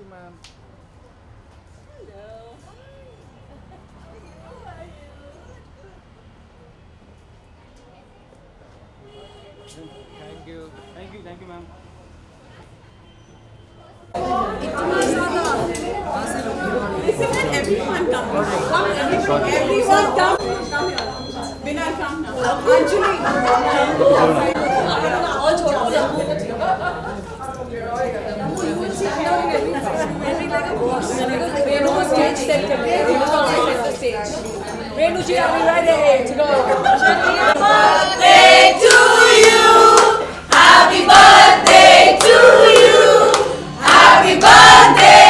you, ma'am. Hello. Hi. How are you? Thank you. Thank you. Thank you, ma'am. Everyone come. Come, everyone, everyone come. Come here. Vinay, come now. Anjali. All छोड़ो. Ji, are we ready to go? Birthday to you. Happy birthday to you. Happy birthday,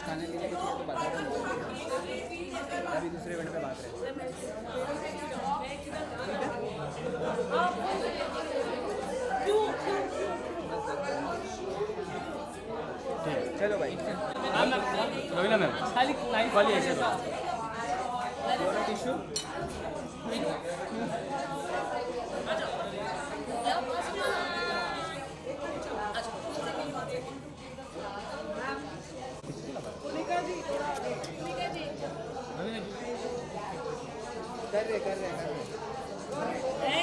खाने अभी दूसरे event चलो भाई। Raveena ma'am. खाली वाली ऐसे tissue कर रहे कर रहे कर रहे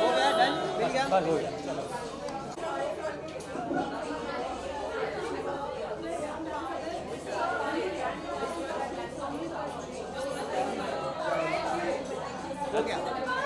हो गया डन मिल गया। चलो। Okay.